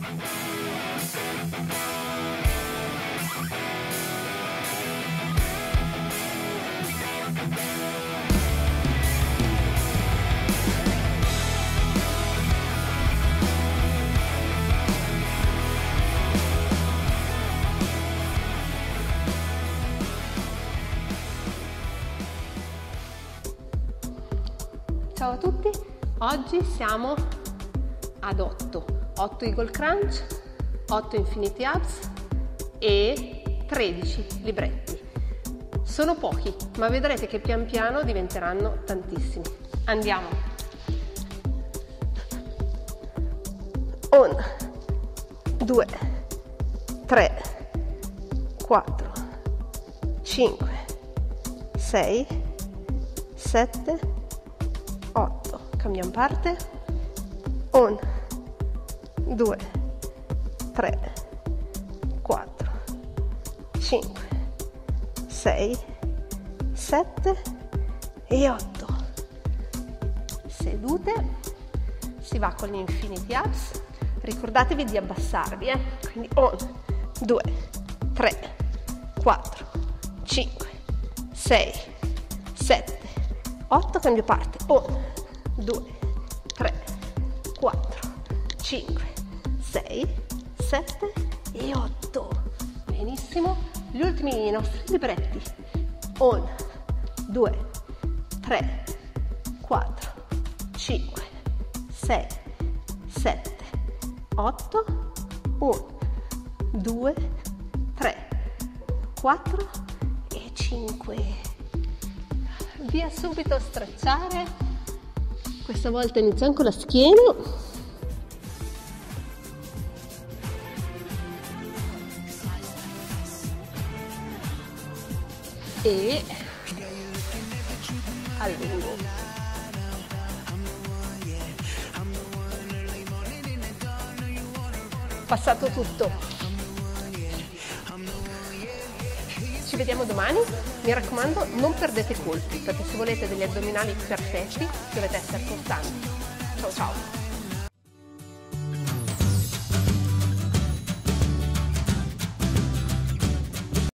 Ciao a tutti, oggi siamo ad 8, 8 Eagle Crunch, 8 Infinity Abs e 13 libretti. Sono pochi, ma vedrete che pian piano diventeranno tantissimi. Andiamo! 1, 2, 3, 4, 5, 6, 7, 8 cambiamo parte 1 2 3 4 5 6 7 e 8 sedute si va con gli infinity abs ricordatevi di abbassarvi eh? quindi 1 2 3 4 5 6 7 8 cambio parte. 1 2 3 4 5 6 7 e 8 benissimo. Gli ultimi nostri libretti. 1 2 3 4 5 6 7 8 1 2 3 4 e 5 via subito a strecciare. Questa volta iniziamo con la schiena e allungo passato tutto ci vediamo domani. Mi raccomando, non perdete colpi, perché se volete degli addominali perfetti dovete essere costanti. Ciao ciao!